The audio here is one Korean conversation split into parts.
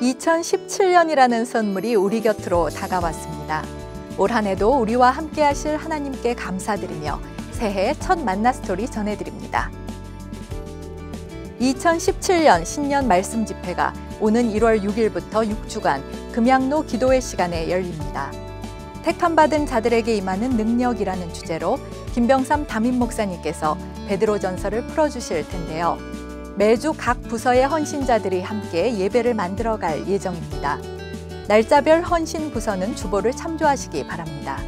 2017년이라는 선물이 우리 곁으로 다가왔습니다. 올 한 해도 우리와 함께 하실 하나님께 감사드리며 새해 첫 만나 스토리 전해드립니다. 2017년 신년 말씀 집회가 오는 1월 6일부터 6주간 금양로 기도회 시간에 열립니다. 택함받은 자들에게 임하는 능력이라는 주제로 김병삼 담임 목사님께서 베드로 전설을 풀어주실 텐데요. 매주 각 부서의 헌신자들이 함께 예배를 만들어갈 예정입니다. 날짜별 헌신 부서는 주보를 참조하시기 바랍니다.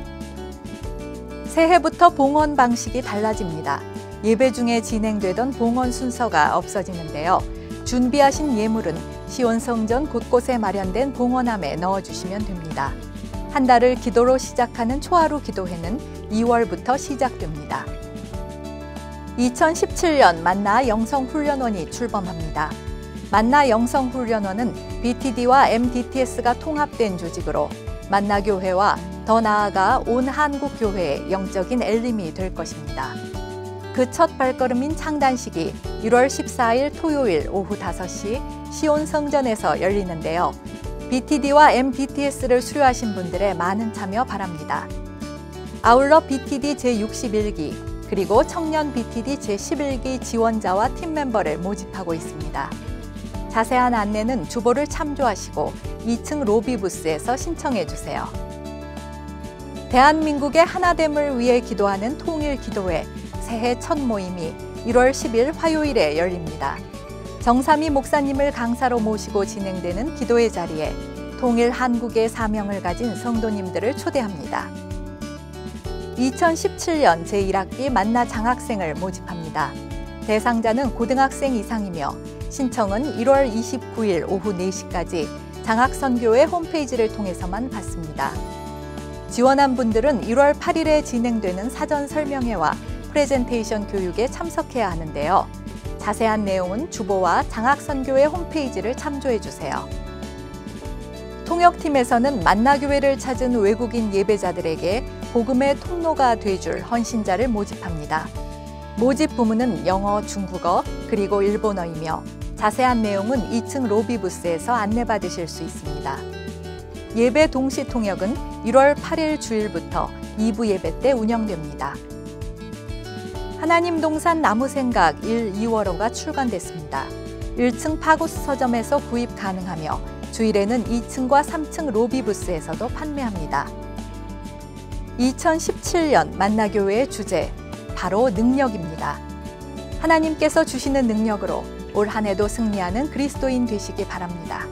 새해부터 봉헌 방식이 달라집니다. 예배 중에 진행되던 봉헌 순서가 없어지는데요. 준비하신 예물은 시온성전 곳곳에 마련된 봉헌함에 넣어주시면 됩니다. 한 달을 기도로 시작하는 초하루 기도회는 2월부터 시작됩니다. 2017년 만나 영성훈련원이 출범합니다. 만나 영성훈련원은 BTD와 MDTS가 통합된 조직으로 만나교회와 더 나아가 온 한국교회의 영적인 엘림이 될 것입니다. 그 첫 발걸음인 창단식이 1월 14일 토요일 오후 5시 시온 성전에서 열리는데요. BTD와 MDTS를 수료하신 분들의 많은 참여 바랍니다. 아울러 BTD 제61기 그리고 청년 BTD 제11기 지원자와 팀 멤버를 모집하고 있습니다. 자세한 안내는 주보를 참조하시고 2층 로비 부스에서 신청해 주세요. 대한민국의 하나됨을 위해 기도하는 통일기도회 새해 첫 모임이 1월 10일 화요일에 열립니다. 정삼이 목사님을 강사로 모시고 진행되는 기도의 자리에 통일 한국의 사명을 가진 성도님들을 초대합니다. 2017년 제1학기 만나 장학생을 모집합니다. 대상자는 고등학생 이상이며 신청은 1월 29일 오후 4시까지 장학선교회 홈페이지를 통해서만 받습니다. 지원한 분들은 1월 8일에 진행되는 사전 설명회와 프레젠테이션 교육에 참석해야 하는데요. 자세한 내용은 주보와 장학선교회 홈페이지를 참조해 주세요. 통역팀에서는 만나교회를 찾은 외국인 예배자들에게 복음의 통로가 돼줄 헌신자를 모집합니다. 모집 부문은 영어, 중국어, 그리고 일본어이며 자세한 내용은 2층 로비 부스에서 안내받으실 수 있습니다. 예배 동시 통역은 1월 8일 주일부터 2부 예배 때 운영됩니다. 하나님 동산 나무생각 1, 2월호가 출간됐습니다. 1층 파고스 서점에서 구입 가능하며 주일에는 2층과 3층 로비 부스에서도 판매합니다. 2017년 만나교회의 주제 바로 능력입니다. 하나님께서 주시는 능력으로 올 한 해도 승리하는 그리스도인 되시기 바랍니다.